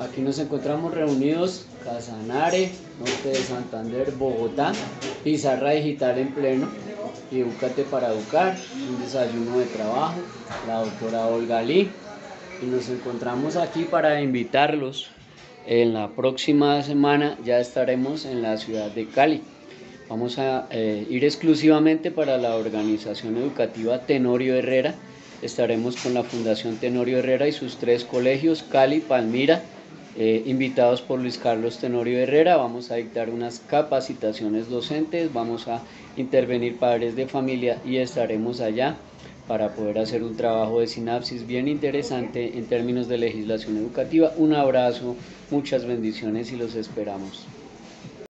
aquí nos encontramos reunidos, Casanare, Norte de Santander, Bogotá, Pizarra Digital en pleno, Educate para Educar, un desayuno de trabajo, la doctora Olga Lee, y nos encontramos aquí para invitarlos. En la próxima semana ya estaremos en la ciudad de Cali. Vamos a eh, ir exclusivamente para la organización educativa Tenorio Herrera. Estaremos con la Fundación Tenorio Herrera y sus tres colegios, Cali, Palmira, eh, invitados por Luis Carlos Tenorio Herrera. Vamos a dictar unas capacitaciones docentes, vamos a intervenir padres de familia y estaremos allá para poder hacer un trabajo de sinapsis bien interesante en términos de legislación educativa. Un abrazo, muchas bendiciones y los esperamos.